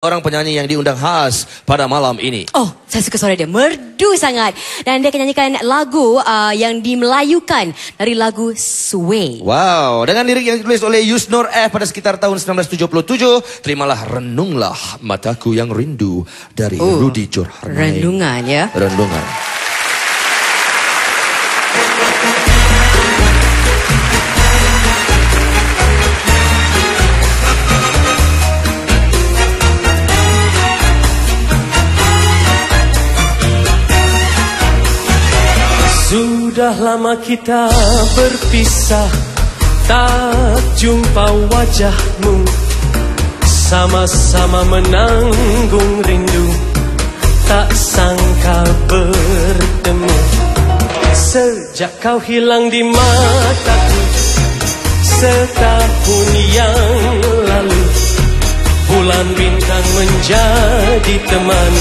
Orang penyanyi yang diundang khas pada malam ini. Oh, saya suka suara dia. Merdu sangat. Dan dia akan nyanyikan lagu uh, yang dimelayukan dari lagu Sway. Wow, dengan lirik yang ditulis oleh Yusnor F pada sekitar tahun 1977, terimalah Renunglah Mataku Yang Rindu dari uh, Rudi Jurharnai. Renungan ya. Renungan. Sudah lama kita berpisah. Tak jumpa wajahmu. Sama-sama menanggung rindu. Tak sangka bertemu. Sejak kau hilang di mataku Setahun yang lalu Bulan bintang menjadi teman.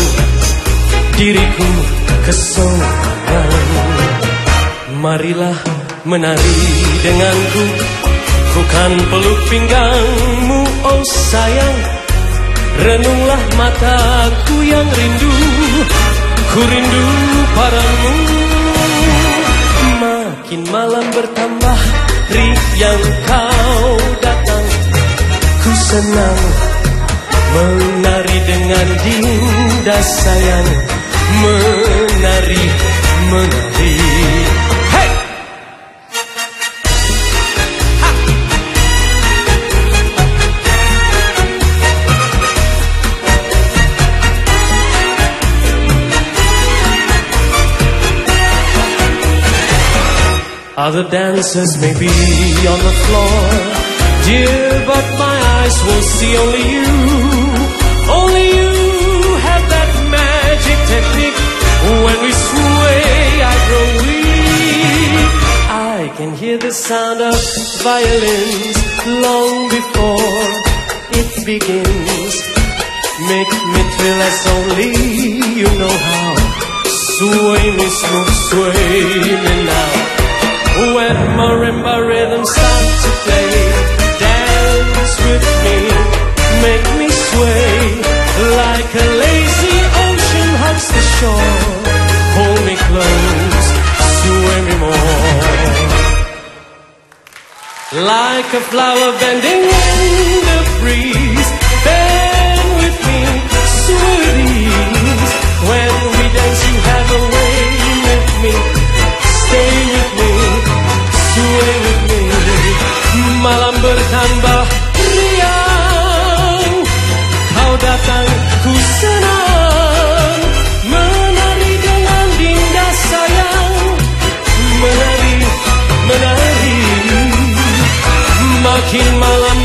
Diriku kesorangan Marilah menari denganku. Ku kan peluk pinggangmu oh sayang. Renunglah mataku yang rindu. Ku rindu padamu. Makin malam bertambah yang kau datang. Ku senang menari dengan dinda sayang. Menari, menari Other dancers may be on the floor, dear, but my eyes will see only you. Only you have that magic technique. When we sway, I grow weak. I can hear the sound of violins long before it begins. Make me feel as only you know how. Sway me smooth, sway me now. Marimba rhythm to play, dance with me, make me sway like a lazy ocean hugs the shore. Hold me close, sway me more. Like a flower bending in Hilmalam